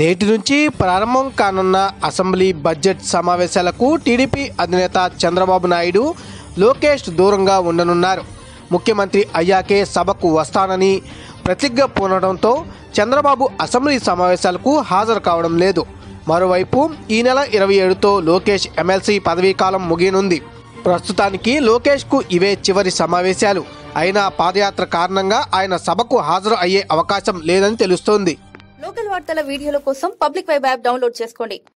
నేటి నుంచి ప్రారంభం కానున్న అసెంబ్లీ బడ్జెట్ సమావేశాలకు టీడీపీ అధినేత చంద్రబాబు నాయుడు లోకేష్ దూరంగా ఉండనున్నారు. ముఖ్యమంత్రి అయ్యాకే సభకు వస్తానని ప్రతిజ్ఞ పూనడంతో చంద్రబాబు అసెంబ్లీ సమావేశాలకు హాజరు కావడం లేదు. మరోవైపు ఈ నెల ఇరవై ఏడుతో లోకేష్ ఎమ్మెల్సీ పదవీకాలం ముగియనుంది. ప్రస్తుతానికి లోకేష్కు ఇవే చివరి సమావేశాలు. అయినా పాదయాత్ర కారణంగా ఆయన సభకు హాజరు అయ్యే అవకాశం లేదని తెలుస్తోంది. లోకల్ వార్తల వీడియోల కోసం పబ్లిక్ వెబ్ యాప్ డౌన్లోడ్ చేసుకోండి.